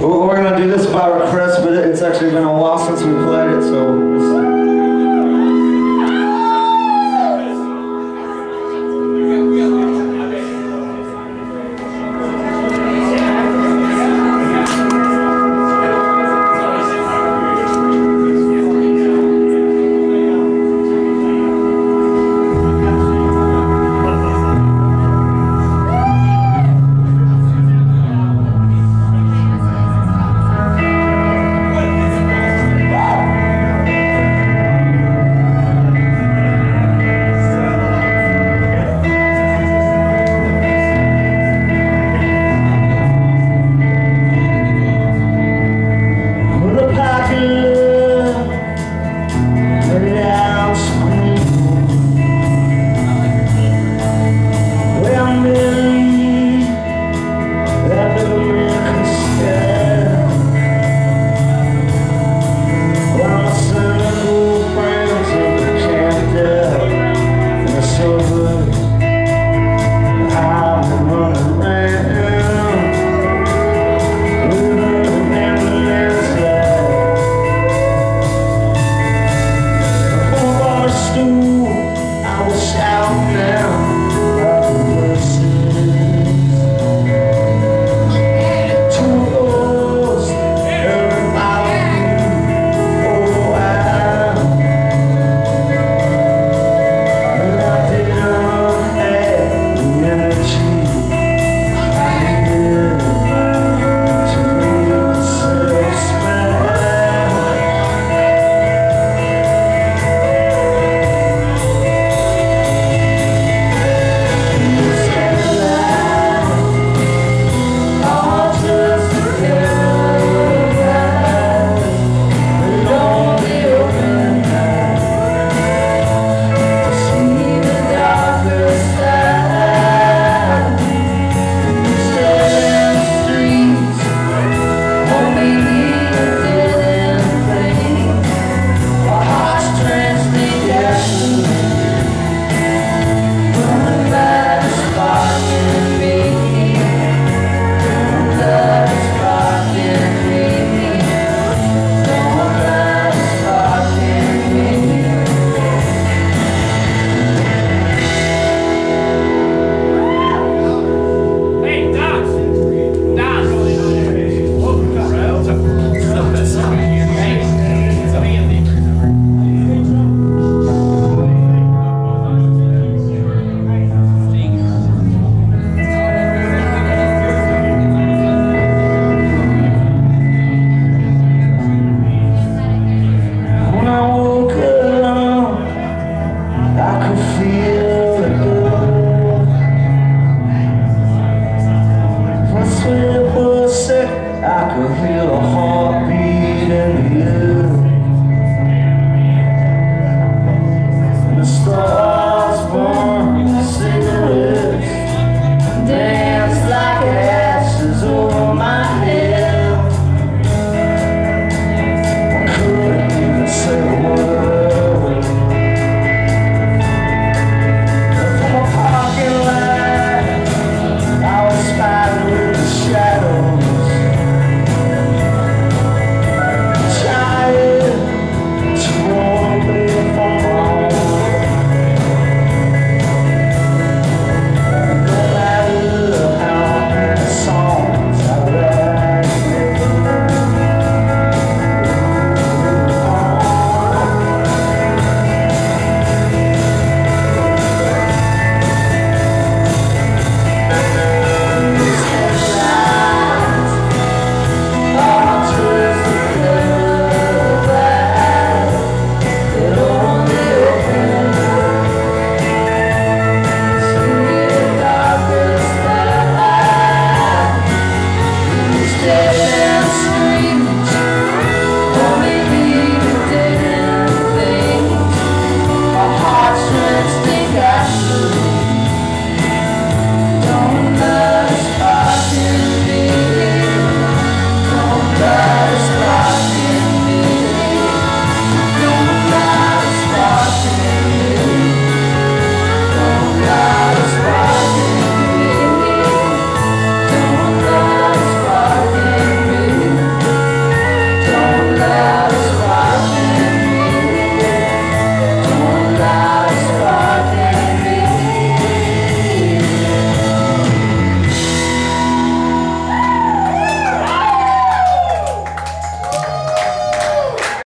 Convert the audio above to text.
We're gonna do this by request, but it's actually been a while since we played it, so